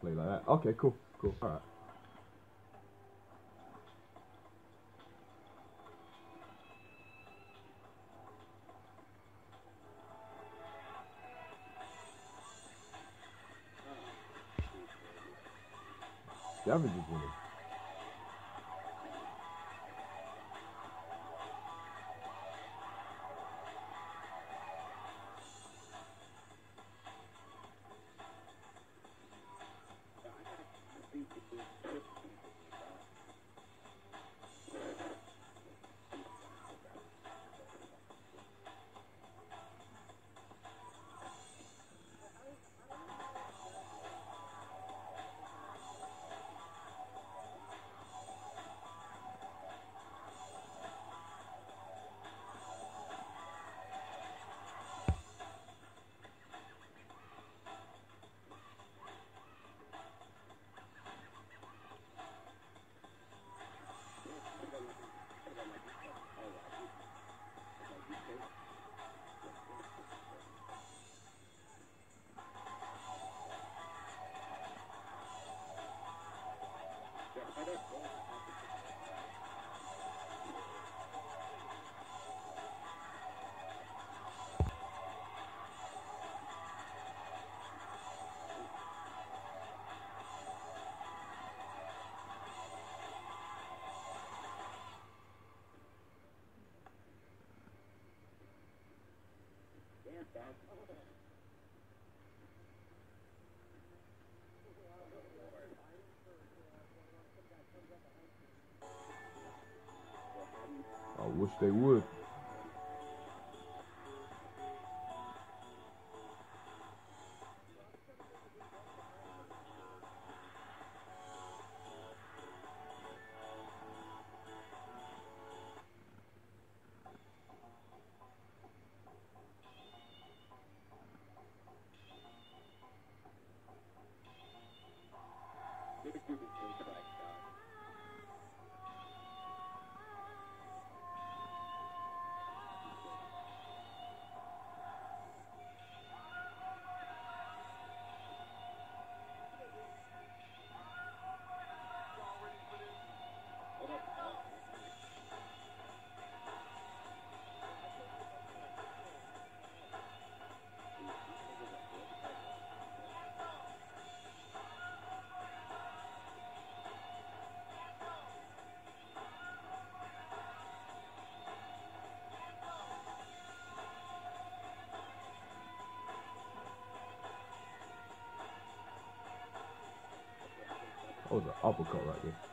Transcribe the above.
play like that. Okay, cool, cool. All right. Savage is winning. I wish they would. Oh, Was an uppercut right there.